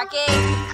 Rocky.